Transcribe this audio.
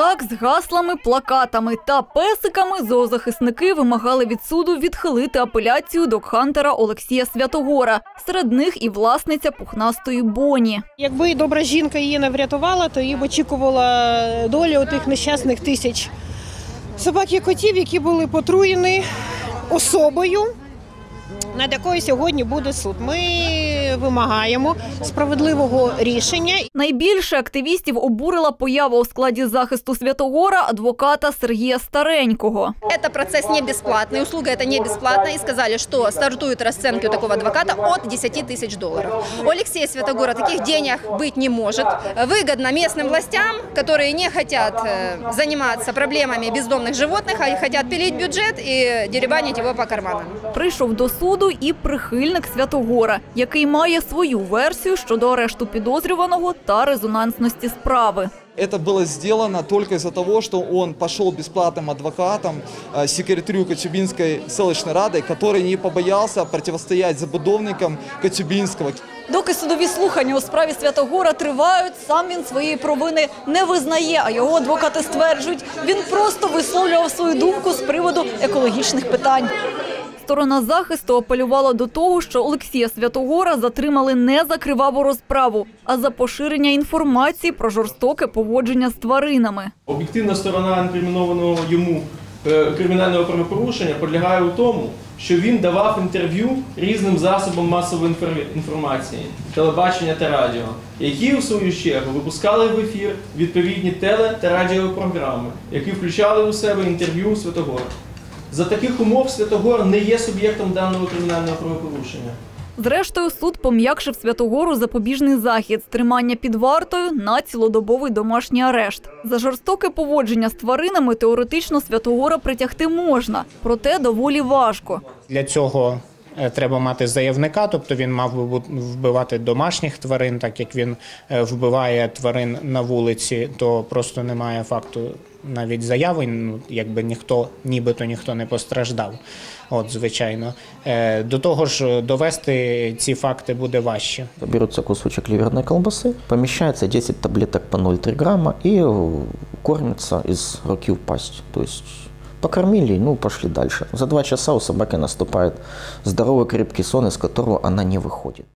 Так, з гаслами, плакатами та песиками зоозахисники вимагали від суду відхилити апеляцію докхантера Олексія Святогора. Серед них і власниця пухнастої Боні. Якби добра жінка її не врятувала, то її б очікувала доля тих нещасних тисяч собак і котів, які були потруєні особою, над якою сьогодні буде суд. Ми вимагаємо справедливого рішення Найбільше активістів обурила поява у складі захисту Святогора адвоката Сергія Старенького. Это процесс не бесплатный, услуга это не бесплатная. И сказали, что стартуют расценки у такого адвоката от 10 тысяч долларов. У Алексея Святогора таких денег быть не может. Выгодно местным властям, которые не хотят э, заниматься проблемами бездомных животных, а хотят пилить бюджет и деребанить его по карманам. Прийшов до суду і прихильник Святогора, який має свою версію щодо арешту підозрюваного та резонансності справи. Это было сделано только из-за того, что он пошел бесплатным адвокатом э, секретарю Коцюбинской селищной рады, который не побоялся противостоять забудовникам Коцюбинского. Доки судові слухання у справі Святогора тривають, сам він своєї провини не визнає, а його адвокати стверджують, він просто висловлював свою думку з приводу екологічних питань. Сторона захисту апелювала до того, що Олексія Святогора затримали не за криваву розправу, а за поширення інформації про жорстоке поводження з тваринами. Об'єктивна сторона інкримінованого йому е, кримінального правопорушення полягає у тому, що він давав інтерв'ю різним засобам масової інфор- інформації, телебачення та радіо, які у свою чергу випускали в ефір відповідні теле та радіопрограми, які включали у себе інтерв'ю Святогора. За таких умов Святогор не є суб'єктом даного кримінального правопорушення. Зрештою, суд пом'якшив Святогору запобіжний захід з тримання під вартою на цілодобовий домашній арешт. За жорстоке поводження з тваринами теоретично Святогора притягти можна, проте доволі важко. Для цього е, треба мати заявника, тобто він мав би бу- вбивати домашніх тварин, так як він е, вбиває тварин на вулиці, то просто немає факту навіть заяви. Ну якби ніхто, нібито ніхто не постраждав. От, звичайно, Е, до того ж, довести ці факти буде важче. Берется кусочек ливерной колбасы, помещается 10 таблеток по 0,3 грамма и э, кормится из руки в пасть. То есть покормили, ну пошли дальше. За два часа у собаки наступает здоровый крепкий сон, из которого она не выходит.